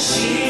Searching,